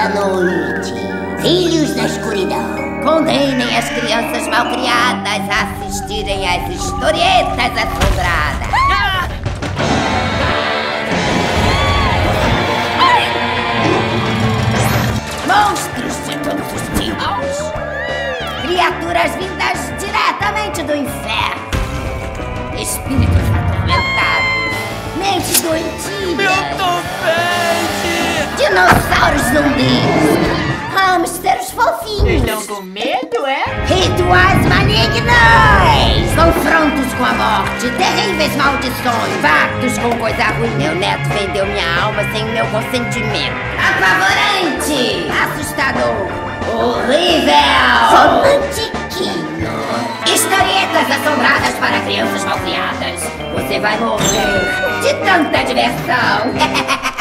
da noite, filhos da escuridão, condenem as crianças malcriadas a assistirem às historietas assombradas. Monstros de todos os tipos. Criaturas vindas diretamente do inferno. Espíritos atormentados. Mentes doentias. Meu topete! Dinossauros zumbis. Hamsters fofinhos. Estão com medo, é? Rituais malignos! Confrontos com a morte, terríveis maldições, pactos com coisa ruim. Meu neto vendeu minha alma sem meu consentimento. Apavorante! Assustador! Horrível! Romantiquinho! Historietas assombradas para crianças malcriadas. Você vai morrer de tanta diversão.